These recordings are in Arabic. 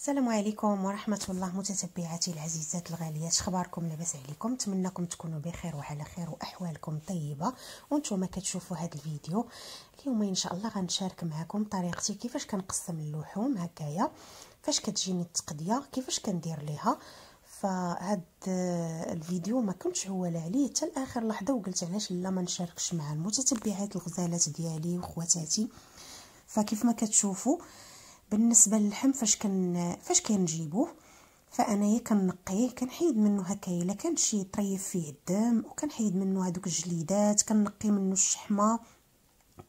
السلام عليكم ورحمة الله متتبعاتي العزيزات الغاليات اخباركم لاباس عليكم نتمنىكم تكونوا بخير وعلى خير وأحوالكم طيبة. وأنتم كتشوفوا هذا الفيديو اليوم إن شاء الله غنشارك معكم طريقتي كيفاش كنقسم اللحوم هكايا فاش كتجيني التقديه كيفاش كندير ليها. فهاد الفيديو ما كنتش عوال عليه حتى لآخر لحظة وقلت علاش لا ما نشاركش مع المتتبعات الغزالات ديالي وخواتاتي. فكيف ما كتشوفوا بالنسبة للحم فاش كن فاش كنجيبوه فانايا كنقيه كنحيد منه هكايا إلا كان شي طريف فيه الدم وكنحيد منه هذوك الجليدات كنقي منه الشحمة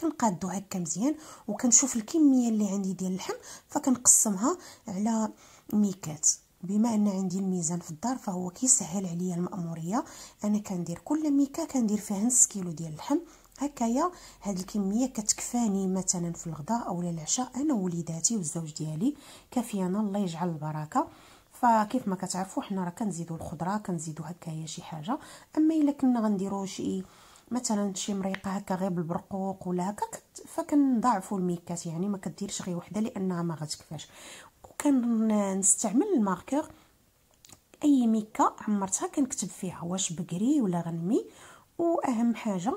كنقادو هكا مزيان وكنشوف الكمية اللي عندي ديال اللحم فكنقسمها على ميكات. بما أن عندي الميزان في الدار فهو كيسهل عليا المأمورية. أنا كندير كل ميكا كندير فيها نص كيلو ديال اللحم هكايا هاد الكمية كتكفاني مثلا في الغداء أو العشاء أنا ووليداتي والزوج ديالي. كافيانا الله يجعل البركة. فكيف ما كتعرفوا حنا راه كنزيدوا الخضرة كنزيدوا هكايا شي حاجة. أما إلا كنا غنديروا شي مثلا شي مريقة هكا غير بالبرقوق ولا هكا فكنضاعفوا الميكات. يعني ما كديرش غير وحدة لأنها ما غتكفاش. وكنستعمل ال marqueur أي ميكا عمرتها كنكتب فيها واش بقري ولا غنمي. وأهم حاجة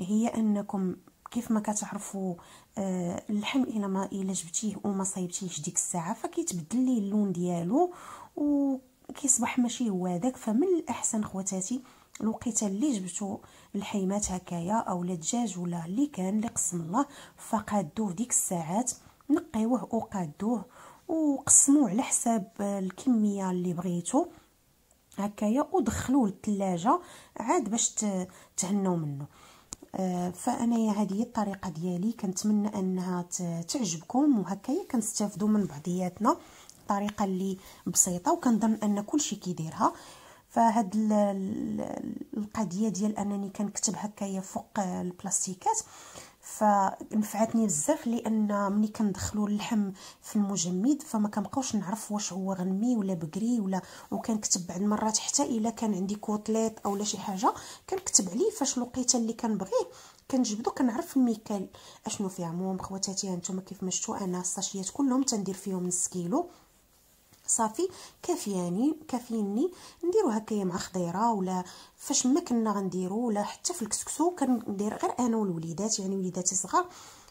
هي أنكم كيف ما كتعرفوا آه اللحم إلا ما إلا جبتيه وما صايبتيهش ديك الساعة فكيتبدل ليه اللون ديالو وكيصبح ماشي هو هذاك. فمن الأحسن خواتاتي الوقيتة اللي جبتوا الحيمات هكايا أو الدجاج ولا اللي كان اللي قسم الله فقادوه ديك الساعات نقيوه وقادوه وقسموه على حساب الكمية اللي بغيتو هكايا ودخلوه للثلاجه عاد باش تهنوا منه. آه، فانايا هذه هي الطريقة ديالي كنتمنى أنها تعجبكم وهكايا كنستافدوا من بعضياتنا. الطريقة اللي بسيطة وكنظن أن كلشي كيديرها. فهاد القضية ديال أنني كنكتب هكايا فوق البلاستيكات. فنفعتني بزاف لأن ملي كندخلوا اللحم في المجمد فما كنبقاوش نعرف واش هو غنمي ولا بقري ولا وكنكتب بعض المرات حتى إلا كان عندي côtelette أو لا شي حاجة كنكتب عليه فاش لقيت اللي كنبغيه كنجبدو كنعرف الميكا أشنو فيه عموم خواتاتي هانتوما كيف ما شفتوا أنا الساشيات كلهم تندير فيهم نص كيلو صافي كافياني كافيني. نديرو هكايا مع خضيره ولا فاش ما كنا غنديرو ولا حتى في الكسكسو كندير غير أنا والوليدات يعني وليداتي صغار.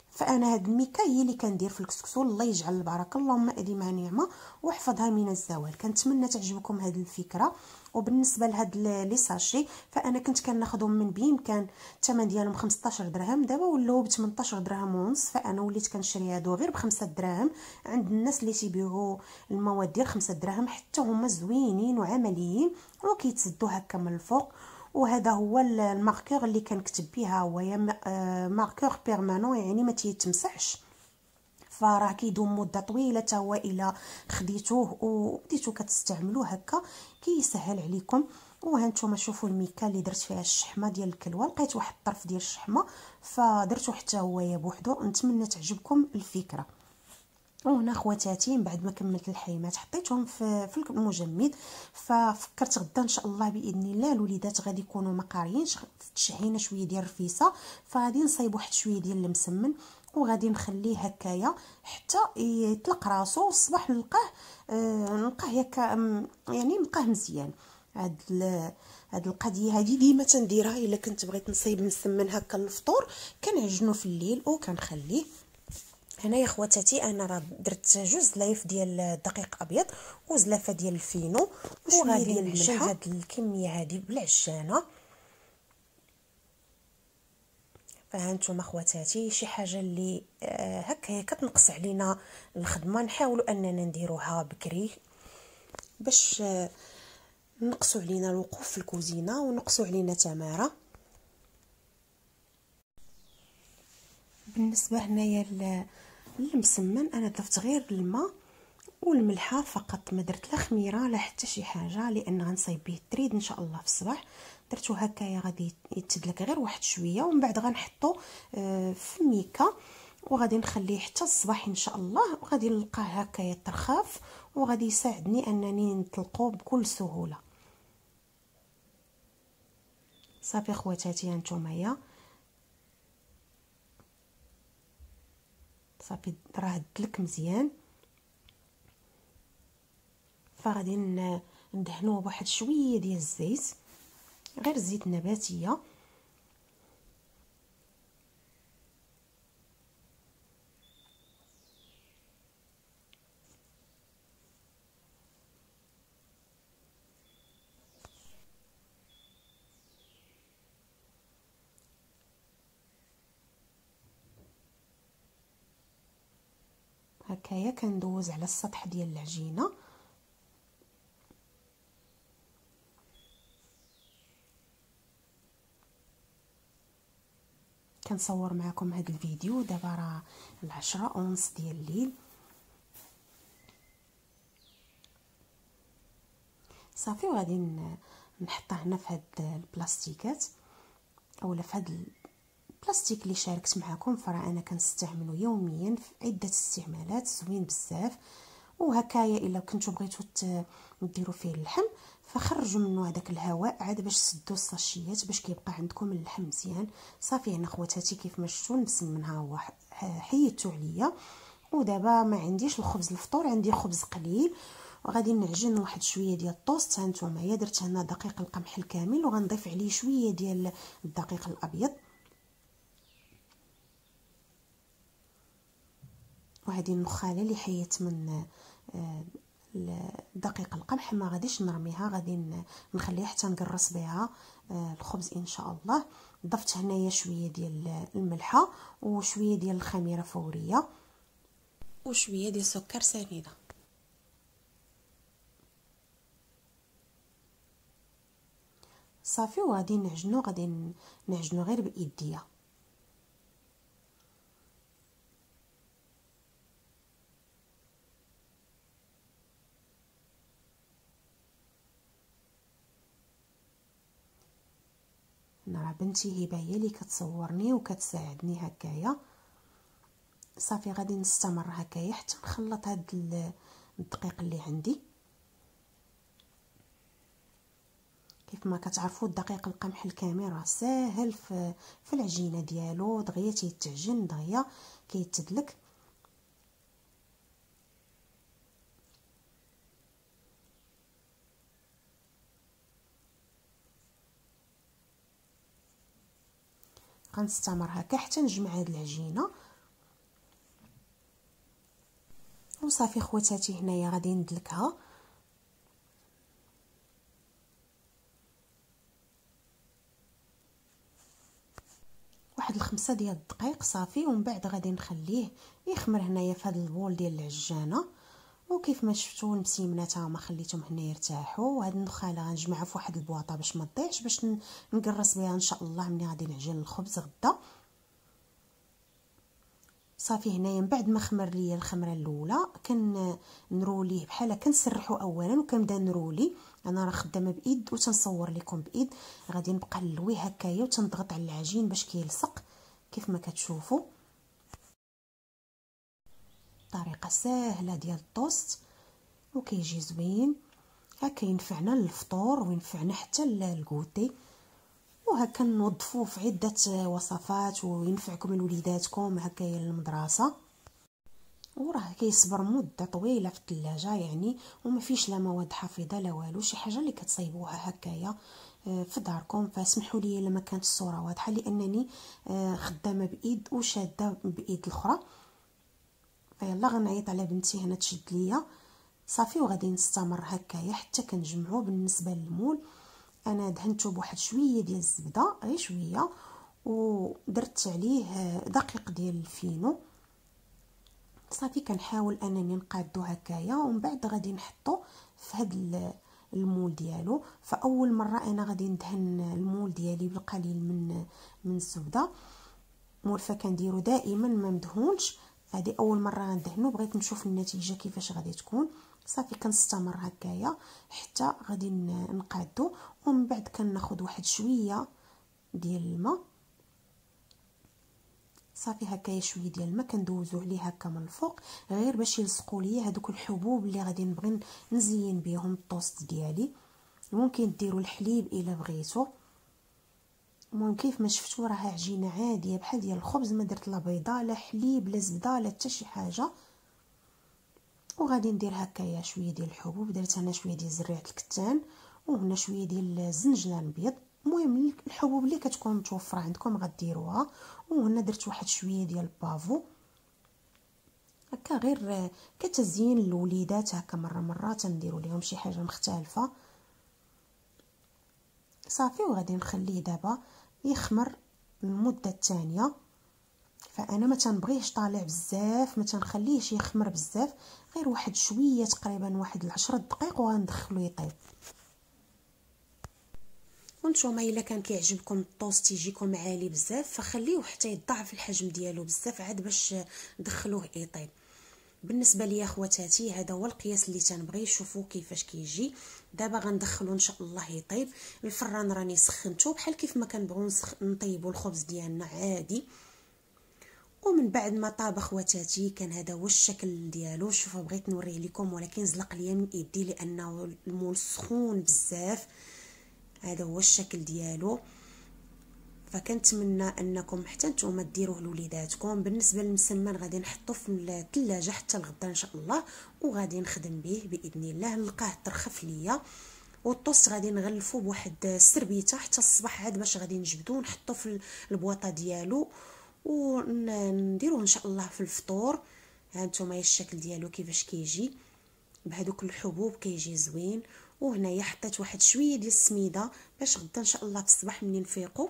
فأنا هاد الميكا هي اللي كندير في الكسكسو. الله يجعل البركة اللهم أديمها نعمة واحفظها من الزوال. كنتمنى تعجبكم هذه الفكرة. وبالنسبة لهاد les sachets فأنا كنت كناخذهم من بيم كان الثمن ديالهم 15 درهم دابا ولاو ب 18 درهم ونص فأنا وليت كنشري هادو غير ب 5 دراهم عند الناس اللي تيبيعوا المواد ديال 5 دراهم حتى هما زوينين وعمليين وكيتسدوا هكا من الفوق. وهذا هو ال marqueur اللي كنكتب بها هو marqueur permanent يعني ما تيتمسحش. فراه كيدوم مدة طويلة حتى هو الا خديتوه وبديتو كتستعملوه هكا. كيسهل عليكم. وهانتوما شوفوا الميكا اللي درت فيها الشحمة ديال الكلوة. لقيت واحد الطرف ديال الشحمة فدرتو حتى هو بوحدو. نتمنى تعجبكم الفكرة. وهنا خواتاتي من بعد ما كملت الحيمات حطيتهم في في المجمد. ففكرت غدا إن شاء الله بإذن الله الوليدات غادي يكونوا ما قاريينش تشعينا شوية ديال الرفيسة. فغادي نصايب واحد شوية ديال المسمن. وغادي نخليه هكايا حتى يطلق راسو الصباح نلقاه آه نلقاه هكا يعني نلقاه مزيان. هاد هاد القضية هادي ديما تنديرها إلا كنت بغيت نصايب نسمن هكا الفطور كنعجنو في الليل وكنخليه. هنايا خواتاتي أنا راه درت جوج زلايف ديال الدقيق أبيض وزلافة ديال الفينو وغادي نعجن هاد الكمية هادي بالعجانه فهانتوما خواتاتي شي حاجة اللي آه هكا كتنقص علينا الخدمة. نحاولوا أننا نديروها بكري باش آه نقصوا علينا الوقوف في الكوزينة ونقصوا علينا تمارة. بالنسبة هنايا المسمن أنا ضفت غير الماء والملحة فقط. ما درت لا خميرة لا حتى شي حاجة لأن غنصايب به التريد إن شاء الله في الصباح. درتو هكايا غادي يتدلك غير واحد شوية ومن بعد غنحطو آه، في ميكا وغادي نخليه حتى الصباح إن شاء الله وغادي نلقاه هكايا طرخاف وغادي يساعدني أنني نطلقو بكل سهولة. صافي خواتاتي هانتوما صافي راه دلك مزيان. فغادي ندهنوه بواحد شوية ديال الزيت. غير زيت نباتيه هكايا كندوز على السطح ديال العجينة. كنصور معكم هذا الفيديو. دابا راه العشرة أونس ديال الليل. صافي وغادي نحطها هنا في هاد البلاستيكات أولا في هاد البلاستيك اللي شاركت معكم. فراه أنا كنستعملو يوميا في عدة استعمالات زوين بزاف. وهكايا إلا كنتو بغيتو ديروا فيه اللحم فخرجوا منه هذاك الهواء عاد باش تسدوا الصاشيات باش كيبقى عندكم اللحم مزيان. صافي هنا خواتاتي كيف ما شفتوا نبسم منها هو حيدتو عليا. ودابا ما عنديش الخبز الفطور عندي خبز قليل. وغادي نعجن واحد شوية ديال الطوست هانتوما درت هنا دقيق القمح الكامل وغنضيف عليه شوية ديال الدقيق الأبيض. وهذه النخالة اللي حيت من آه، دقيق القمح ما غاديش نرميها غادي نخليها حتى نقرص بها آه، الخبز إن شاء الله. ضفت هنايا شوية ديال الملحة وشوية ديال الخميرة فورية وشوية ديال السكر سنيدة. صافي وغادي نعجنو غادي نعجنو غير بإيديا. راه بنتي هبه هي اللي كتصورني وكتساعدني هكايا. صافي غادي نستمر هكايا حتى نخلط هاد الدقيق اللي عندي. كيف ما كتعرفوا الدقيق القمح الكامل راه ساهل في, في العجينة ديالو. دغيا تيتعجن دغيا كيتدلك. غنستمر هكا حتى نجمع هاد العجينة. وصافي خواتاتي هنايا غادي ندلكها. واحد الخمسة ديال الدقائق صافي ومن بعد غادي نخليه يخمر هنايا في هذا البول ديال العجانة. وكيف ما شفتوا المسيمنات ها ما خليتهم هنا يرتاحوا. وهاد النخالة غنجمعها في واحد البواطة باش ما تضيعش باش نقرص بها إن شاء الله. ملي غادي نعجن الخبز غدا. صافي هنايا من بعد ما خمر ليا الخمرة الأولى كن نروليه بحال كنسرحو اولا وكنبدا نرولي أنا راه خدامة بإيد وتنصور لكم بإيد. غادي نبقى نلوي هكايا وتنضغط على العجين باش كيلصق. كيف ما كتشوفوا. طريقه ساهله ديال الطوست وكيجي زوين. هكا ينفعنا للفطور وينفعنا حتى للكوتي وهكا نوظفوه في عدة وصفات وينفعكم لوليداتكم هكايا للمدرسه وراه كيصبر مدة طويلة في الثلاجة يعني. وما فيش لا مواد حافظة لا والو. شي حاجة اللي كتصايبوها هكايا. آه، في داركم. فاسمحوا لي لما كانت الصورة واضحة. لأنني آه، خدامة بإيد وشادة بإيد الأخرى. فيلا غنعيط على بنتي هنا تشد ليا. صافي وغادي نستمر هكايا حتى كنجمعو بالنسبة للمول. أنا دهنته بواحد شوية ديال الزبدة غير شوية ودرت عليه دقيق ديال الفينو. صافي كنحاول أنني نقادو هكايا ومن بعد غادي نحطو في هاد المول ديالو. فأول مرة أنا غادي ندهن المول ديالي بالقليل من من الزبدة. مولفه كنديرو دائما ما مدهونش. هذه أول مرة غندهنو بغيت نشوف النتيجة كيفاش غادي تكون. صافي كنستمر هكايا حتى غادي نقادو. ومن بعد كناخذ واحد شوية ديال الماء. صافي هكايا شوية ديال الماء كندوزو عليه هكا من الفوق. غير باش يلصقوا لي هذوك الحبوب اللي غادي نبغي نزين بهم الطوست ديالي. ممكن ديروا الحليب إلا بغيتو. المهم كيف ما شفتوا راه عجينة عادية بحال ديال الخبز ما درت لا بيضة لا حليب لا زبدة لا حتى شي حاجة. وغادي ندير هكايا شوية ديال الحبوب. درت أنا شوية ديال زريعة الكتان وهنا شوية ديال الزنجلان الابيض المهم الحبوب اللي كتكون متوفرة عندكم غديروها. وهنا درت واحد شوية ديال البافو. هكا غير كتزيين الوليدات هكا مرة مرة تنديروا لهم شي حاجة مختلفة. صافي وغادي نخليه دابا. يخمر المدة الثانية فأنا ما تنبغيهش طالع بزاف ما تنخليهش يخمر بزاف. غير واحد شوية تقريبا واحد العشرة دقائق وغندخلو يطيب. وانتوما إلا كان كيعجبكم الطوست يجيكم عالي بزاف فخليوه حتى يضاعف الحجم ديالو بزاف عاد باش دخلوه يطيب. بالنسبة ليا خواتاتي هذا هو القياس اللي تنبغي شوفوا كيفاش كيجي. دابا غندخلو إن شاء الله يطيب. الفران راني سخنته بحال كيف ما كنبغيو نطيبوا الخبز ديالنا عادي. ومن بعد ما طاب خواتاتي كان هذا هو الشكل ديالو. شوفوا بغيت نوريه لكم ولكن زلق ليا من يدي لأنه المول سخون بزاف. هذا هو الشكل ديالو. فكنتمنى أنكم حتى نتوما ديروه لوليداتكم. بالنسبة للمسمن غادي نحطو في الثلاجه حتى الغدا إن شاء الله وغادي نخدم به بإذن الله. نلقاه ترخف ليا والطوست غادي نغلفو بواحد السربيته حتى الصباح عاد باش غادي نجبدو ونحطو في البواطة ديالو ونديروه إن شاء الله في الفطور. ها نتوما الشكل ديالو كيفاش كيجي. بهذوك الحبوب كيجي زوين. وهنايا حطيت واحد شوية ديال السميدة باش غدا إن شاء الله في الصباح منين نفيقوا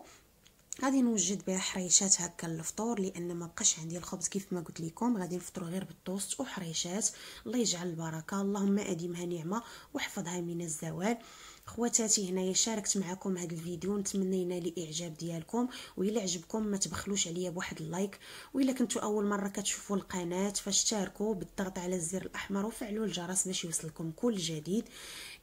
غادي نوجد بها حريشات هكا للفطور لأن ما بقاش عندي الخبز كيف ما قلت لكم. غادي نفطروا غير بالطوست وحريشات. الله يجعل البركة. اللهم أديمها نعمة واحفظها من الزوال. خواتاتي هنايا شاركت معكم هذا الفيديو نتمنى ينال الاعجاب ديالكم وإلا عجبكم ما تبخلوش عليا بواحد ال like وإلا كنتو أول مرة كتشوفوا القناة فاشتركوا بالضغط على الزر الأحمر وفعلوا الجرس باش يوصلكم كل جديد.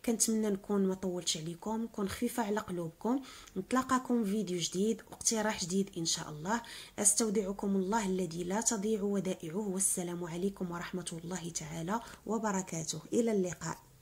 كنتمنى نكون ما طولتش عليكم نكون خفيفة على قلوبكم. نتلاقاكم فيديو جديد واقتراح جديد إن شاء الله. أستودعكم الله الذي لا تضيع ودائعه والسلام عليكم ورحمة الله تعالى وبركاته. إلى اللقاء.